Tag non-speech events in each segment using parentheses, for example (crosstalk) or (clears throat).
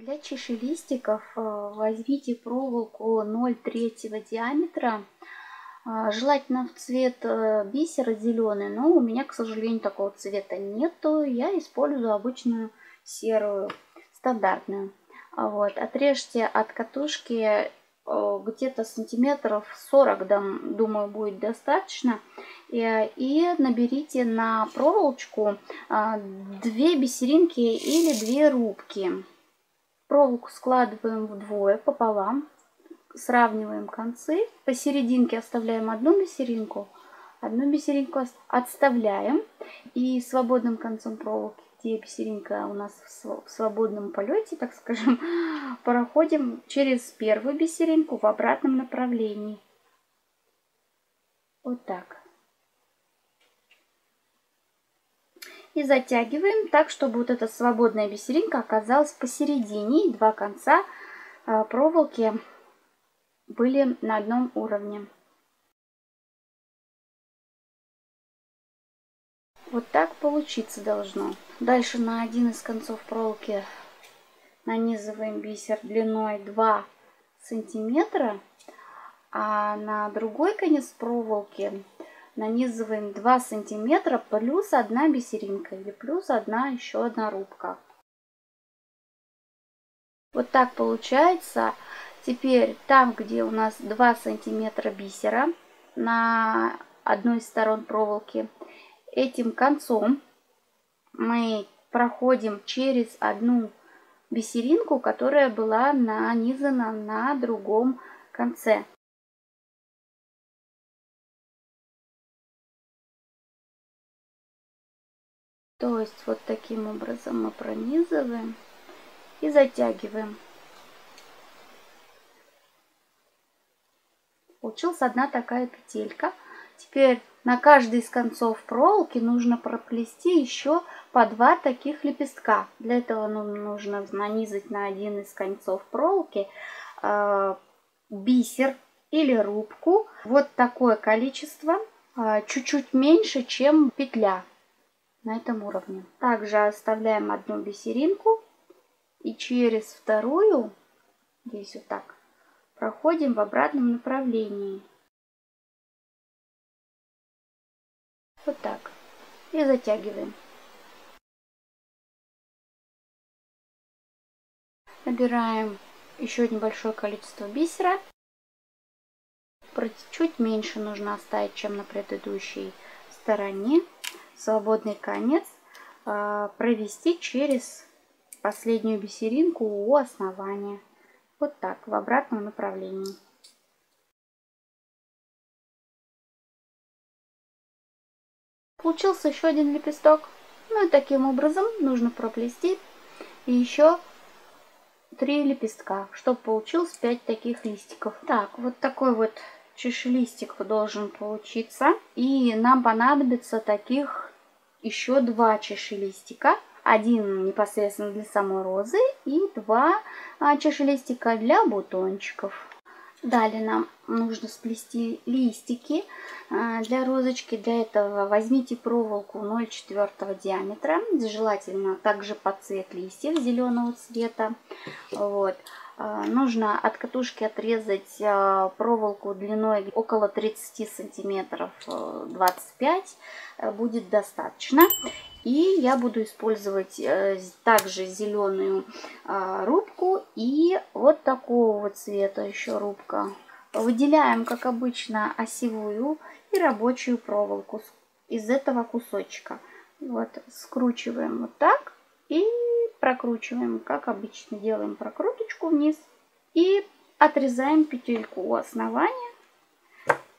Для чашелистиков э, возьмите проволоку 0,3 диаметра. Э, желательно в цвет э, бисера зеленый, но у меня, к сожалению, такого цвета нету. Я использую обычную серую, стандартную. Вот. Отрежьте от катушки где-то сантиметров 40, думаю, будет достаточно. И наберите на проволочку две бисеринки или две рубки. Проволоку складываем вдвое, пополам, сравниваем концы. Посерединке оставляем одну бисеринку, одну бисеринку отставляем. И свободным концом проволоки, где бисеринка у нас в свободном полете, так скажем, (laughs) проходим через первую бисеринку в обратном направлении. Вот так. И затягиваем так, чтобы вот эта свободная бисеринка оказалась посередине и два конца а, проволоки были на одном уровне. Вот так получиться должно. Дальше на один из концов проволоки нанизываем бисер длиной 2 сантиметра, а на другой конец проволоки нанизываем 2 сантиметра плюс одна бисеринка или плюс одна еще одна рубка. Вот так получается. Теперь там, где у нас 2 сантиметра бисера на одной из сторон проволоки, этим концом мы проходим через одну бисеринку, которая была нанизана на другом конце. То есть вот таким образом мы пронизываем и затягиваем. Получилась одна такая петелька. Теперь на каждый из концов проволоки нужно проплести еще по два таких лепестка. Для этого нужно нанизать на один из концов проволоки э, бисер или рубку. Вот такое количество, э, чуть-чуть меньше, чем петля на этом уровне. Также оставляем одну бисеринку и через вторую, здесь вот так, проходим в обратном направлении. Вот так. И затягиваем. Набираем еще небольшое количество бисера. Чуть меньше нужно оставить, чем на предыдущей стороне свободный конец а, провести через последнюю бисеринку у основания. Вот так, в обратном направлении. Получился еще один лепесток. Ну и таким образом нужно проплести еще три лепестка, чтобы получилось 5 таких листиков. Так, вот такой вот чешелистик должен получиться. И нам понадобится таких еще два чашелистика. Один непосредственно для самой розы и два а, чашелистика для бутончиков. Далее нам нужно сплести листики а, для розочки. Для этого возьмите проволоку 0,4 диаметра, желательно также под цвет листьев зеленого цвета. Вот. А, нужно от катушки отрезать а, проволоку длиной около 30 сантиметров, 25 э, э, будет достаточно. И я буду использовать э, также зеленую а, рубку и вот такого вот цвета еще рубка. Выделяем, как обычно, осевую и рабочую проволоку из этого кусочка. Вот, скручиваем вот так и прокручиваем, как обычно делаем прокруточку вниз и отрезаем петельку у основания,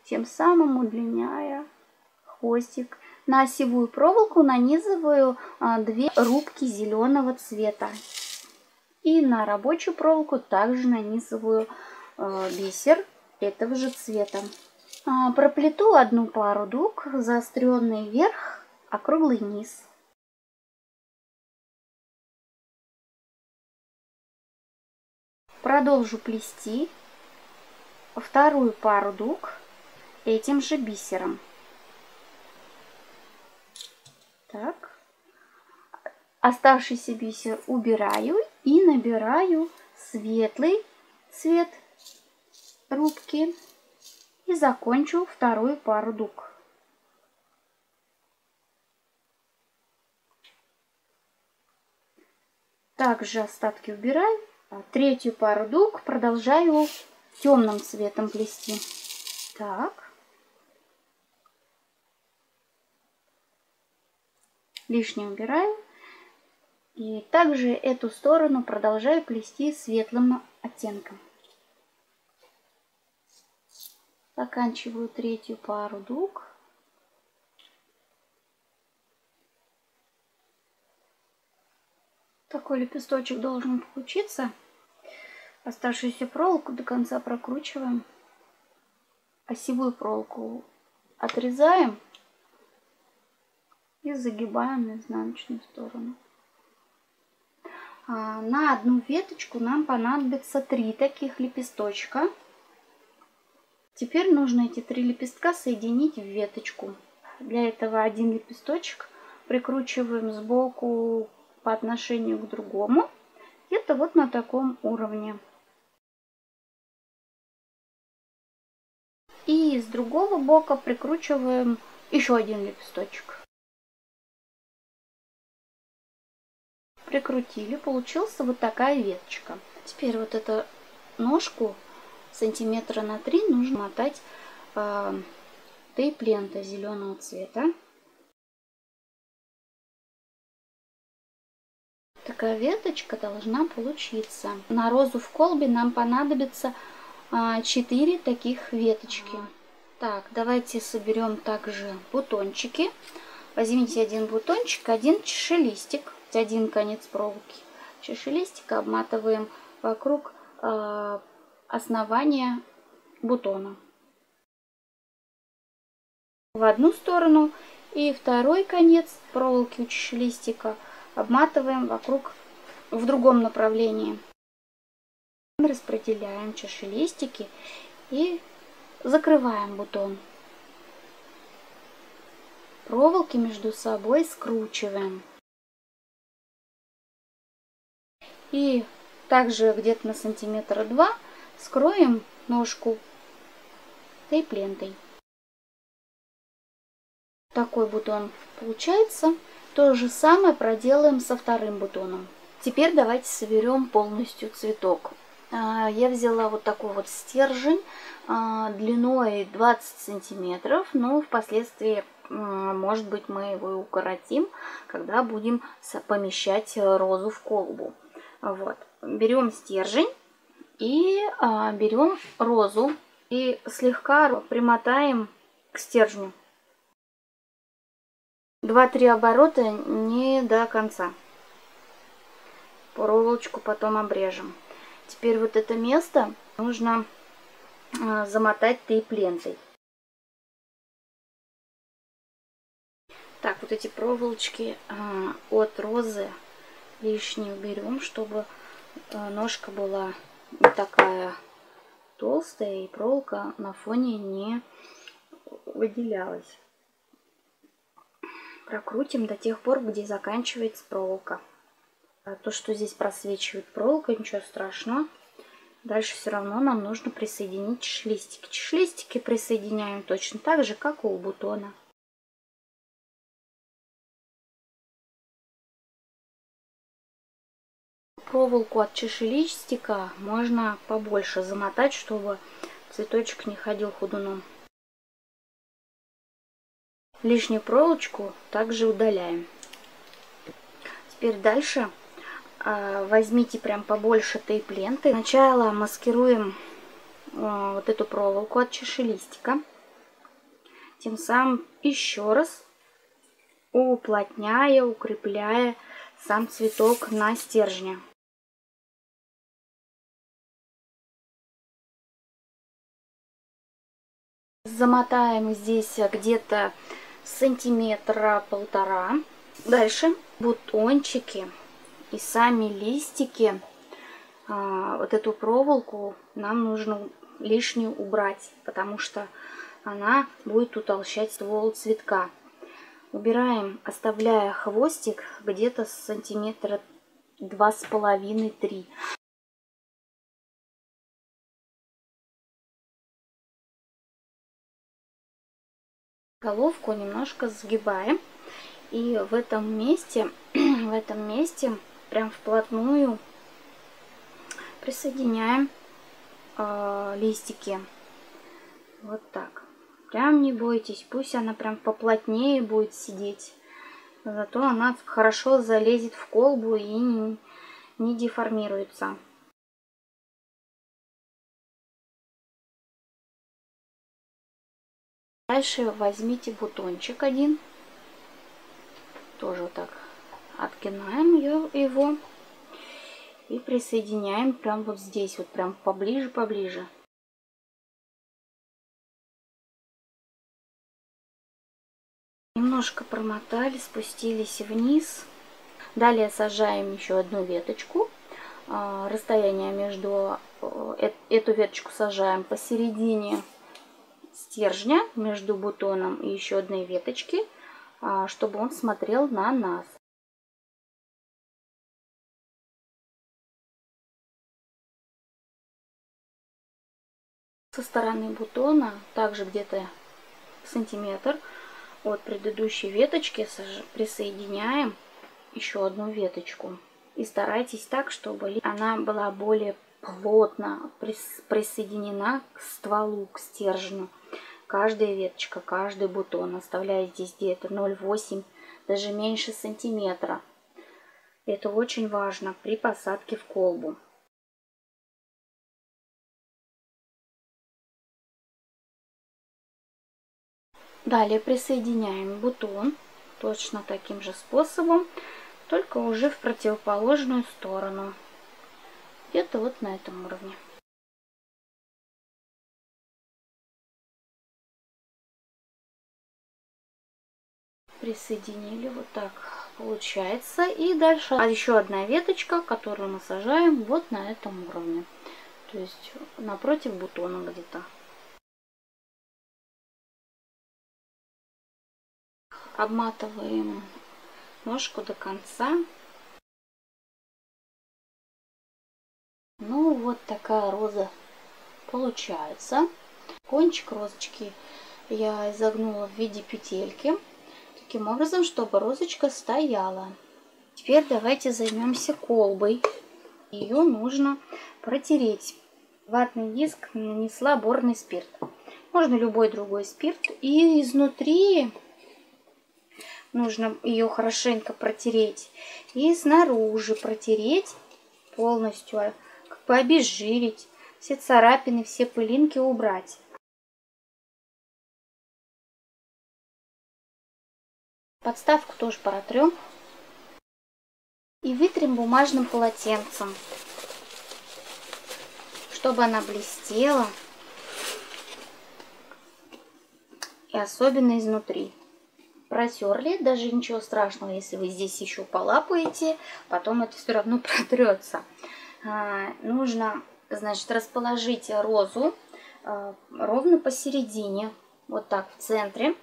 тем самым удлиняя хвостик. На осевую проволоку нанизываю а, две рубки зеленого цвета. И на рабочую проволоку также нанизываю а, бисер этого же цвета. А, проплету одну пару дуг, заостренный вверх, округлый низ. Продолжу плести вторую пару дуг этим же бисером. Так. Оставшийся бисер убираю и набираю светлый цвет рубки и закончу вторую пару дуг. Также остатки убираю. А третью пару дуг продолжаю темным цветом плести. Так. Лишнее убираю. И также эту сторону продолжаю плести светлым оттенком. Заканчиваю третью пару дуг. Такой лепесточек должен получиться. Оставшуюся проволоку до конца прокручиваем. Осевую проволоку отрезаем и загибаем на изнаночную сторону. А, на одну веточку нам понадобится три таких лепесточка. Теперь нужно эти три лепестка соединить в веточку. Для этого один лепесточек прикручиваем сбоку по отношению к другому. Где-то вот на таком уровне. И с другого бока прикручиваем еще один лепесточек. Прикрутили, получился вот такая веточка. Теперь вот эту ножку сантиметра на 3 нужно мотать э, тейп лента зеленого цвета. Такая веточка должна получиться. На розу в колбе нам понадобится 4 а, таких веточки. Так, давайте соберем также бутончики. Возьмите один бутончик, один чешелистик, один конец проволоки. Чешелистика обматываем вокруг э, основания бутона. В одну сторону и второй конец проволоки у чешелистика – обматываем вокруг в другом направлении. Распределяем чашелистики и закрываем бутон. Проволоки между собой скручиваем. И также где-то на сантиметра два скроем ножку тейп-лентой. Такой бутон получается. То же самое проделаем со вторым бутоном. Теперь давайте соберем полностью цветок. А, я взяла вот такой вот стержень а, длиной 20 сантиметров, но впоследствии, может быть, мы его укоротим, когда будем помещать розу в колбу. Вот. Берем стержень и а, берем розу и слегка примотаем к стержню. Два-три оборота не до конца. Проволочку потом обрежем. Теперь вот это место нужно а, замотать тейп-лентой. Так, вот эти проволочки а, от розы лишние уберем, чтобы а, ножка была не такая толстая и проволока на фоне не выделялась прокрутим до тех пор, где заканчивается проволока. А то, что здесь просвечивает проволока, ничего страшного. Дальше все равно нам нужно присоединить шлистики. Шлистики присоединяем точно так же, как и у бутона. Проволоку от чешелистика можно побольше замотать, чтобы цветочек не ходил худуном. Лишнюю проволочку также удаляем. Теперь дальше а, возьмите прям побольше тейп-ленты. Сначала маскируем а, вот эту проволоку от чешелистика. Тем самым еще раз уплотняя, укрепляя сам цветок на стержне. Замотаем здесь где-то сантиметра полтора. Дальше бутончики и сами листики. А, вот эту проволоку нам нужно лишнюю убрать, потому что она будет утолщать ствол цветка. Убираем, оставляя хвостик где-то сантиметра два с половиной, три. Головку немножко сгибаем. И в этом месте, (clears throat) в этом месте прям вплотную присоединяем э, листики. Вот так. Прям не бойтесь, пусть она прям поплотнее будет сидеть. Зато она хорошо залезет в колбу и не, не деформируется. Дальше возьмите бутончик один. Тоже вот так отгинаем его и присоединяем прям вот здесь, вот прям поближе-поближе. Немножко промотали, спустились вниз. Далее сажаем еще одну веточку. А, расстояние между э, эту веточку сажаем посередине стержня между бутоном и еще одной веточки, а, чтобы он смотрел на нас. Со стороны бутона, также где-то сантиметр от предыдущей веточки, присоединяем еще одну веточку. И старайтесь так, чтобы она была более плотно присоединена к стволу, к стержню. Каждая веточка, каждый бутон оставляя здесь где-то 0,8, даже меньше сантиметра. Это очень важно при посадке в колбу. Далее присоединяем бутон точно таким же способом, только уже в противоположную сторону. Где-то вот на этом уровне. Присоединили вот так получается. И дальше а еще одна веточка, которую мы сажаем вот на этом уровне. То есть напротив бутона где-то. обматываем ножку до конца. Ну, вот такая роза получается. Кончик розочки я изогнула в виде петельки. Таким образом, чтобы розочка стояла. Теперь давайте займемся колбой. Ее нужно протереть. Ватный диск нанесла борный спирт. Можно любой другой спирт. И изнутри нужно ее хорошенько протереть. И снаружи протереть полностью, как все царапины, все пылинки убрать. Подставку тоже протрем. И вытрем бумажным полотенцем, чтобы она блестела. И особенно изнутри протерли, даже ничего страшного, если вы здесь еще полапаете, потом это все равно (laughs) протрется. А, нужно, значит, расположить розу а, ровно посередине, вот так в центре.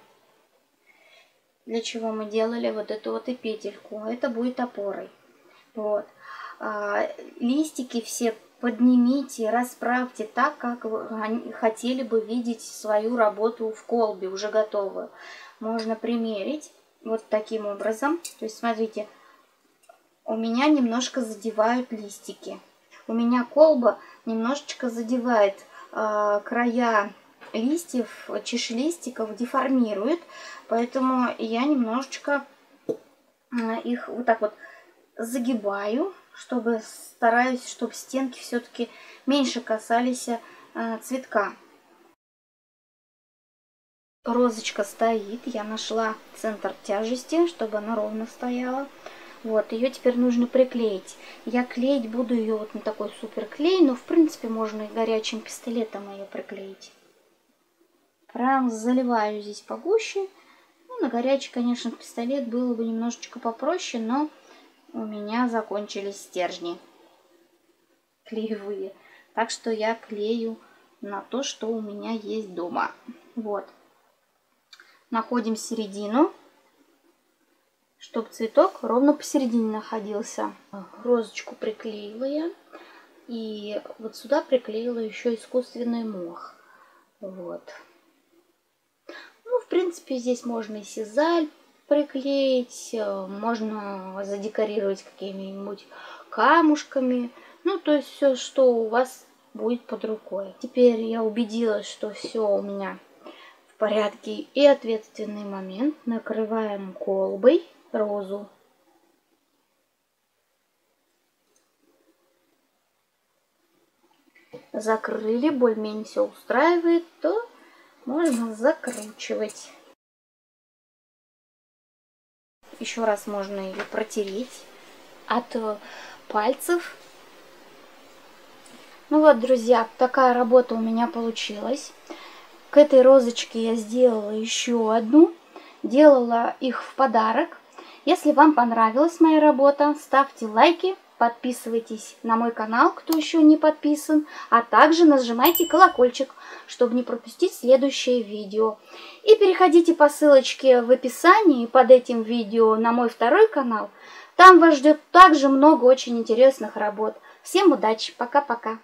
Для чего мы делали вот эту вот и петельку. Это будет опорой. Вот. А, листики все поднимите, расправьте так, как вы хотели бы видеть свою работу в колбе, уже готовую можно примерить вот таким образом. То есть, смотрите, у меня немножко задевают листики. У меня колба немножечко задевает э, края листьев, чешелистиков, деформирует. Поэтому я немножечко их вот так вот загибаю, чтобы стараюсь, чтобы стенки все-таки меньше касались э, цветка розочка стоит. Я нашла центр тяжести, чтобы она ровно стояла. Вот, ее теперь нужно приклеить. Я клеить буду ее вот на такой супер клей, но в принципе можно и горячим пистолетом ее приклеить. Прям заливаю здесь погуще. Ну, на горячий, конечно, пистолет было бы немножечко попроще, но у меня закончились стержни клеевые. Так что я клею на то, что у меня есть дома. Вот находим середину чтобы цветок ровно посередине находился. Розочку приклеила я. И вот сюда приклеила еще искусственный мох. Вот. Ну, в принципе, здесь можно и сизаль приклеить, э, можно задекорировать какими-нибудь камушками. Ну, то есть все, что у вас будет под рукой. Теперь я убедилась, что все у меня в порядке. И ответственный момент. Накрываем колбой розу. Закрыли, более-менее все устраивает, то можно закручивать. Еще раз можно ее протереть от э, пальцев. Ну вот, друзья, такая работа у меня получилась. К этой розочке я сделала еще одну. Делала их в подарок. Если вам понравилась моя работа, ставьте лайки, подписывайтесь на мой канал, кто еще не подписан, а также нажимайте колокольчик, чтобы не пропустить следующее видео. И переходите по ссылочке в описании под этим видео на мой второй канал. Там вас ждет также много очень интересных работ. Всем удачи, пока-пока.